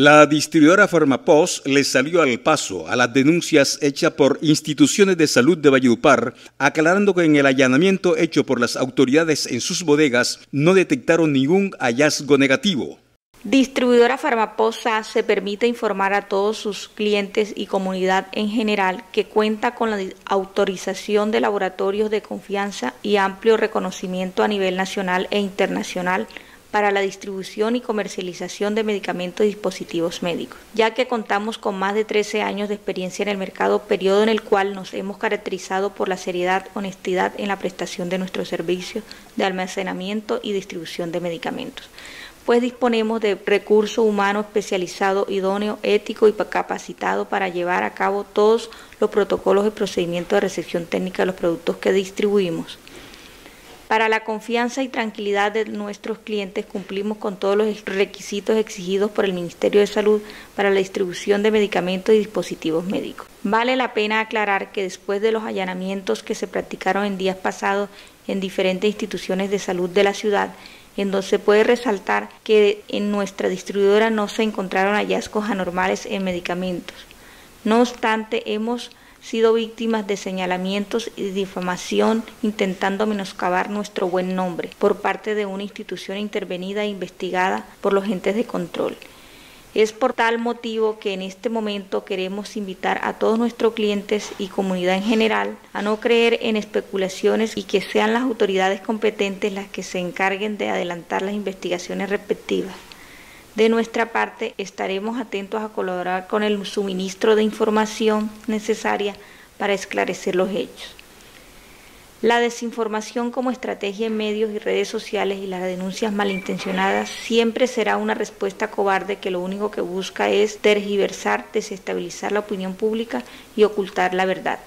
La distribuidora Farmapos le salió al paso a las denuncias hechas por instituciones de salud de Valledupar, aclarando que en el allanamiento hecho por las autoridades en sus bodegas no detectaron ningún hallazgo negativo. Distribuidora Farmaposa se permite informar a todos sus clientes y comunidad en general que cuenta con la autorización de laboratorios de confianza y amplio reconocimiento a nivel nacional e internacional para la distribución y comercialización de medicamentos y dispositivos médicos, ya que contamos con más de 13 años de experiencia en el mercado, periodo en el cual nos hemos caracterizado por la seriedad, honestidad en la prestación de nuestros servicios de almacenamiento y distribución de medicamentos pues disponemos de recurso humano especializado, idóneo, ético y capacitado para llevar a cabo todos los protocolos y procedimientos de recepción técnica de los productos que distribuimos. Para la confianza y tranquilidad de nuestros clientes cumplimos con todos los requisitos exigidos por el Ministerio de Salud para la distribución de medicamentos y dispositivos médicos. Vale la pena aclarar que después de los allanamientos que se practicaron en días pasados en diferentes instituciones de salud de la ciudad, en donde se puede resaltar que en nuestra distribuidora no se encontraron hallazgos anormales en medicamentos. No obstante, hemos sido víctimas de señalamientos y difamación intentando menoscabar nuestro buen nombre por parte de una institución intervenida e investigada por los entes de control. Es por tal motivo que en este momento queremos invitar a todos nuestros clientes y comunidad en general a no creer en especulaciones y que sean las autoridades competentes las que se encarguen de adelantar las investigaciones respectivas. De nuestra parte, estaremos atentos a colaborar con el suministro de información necesaria para esclarecer los hechos. La desinformación como estrategia en medios y redes sociales y las denuncias malintencionadas siempre será una respuesta cobarde que lo único que busca es tergiversar, desestabilizar la opinión pública y ocultar la verdad.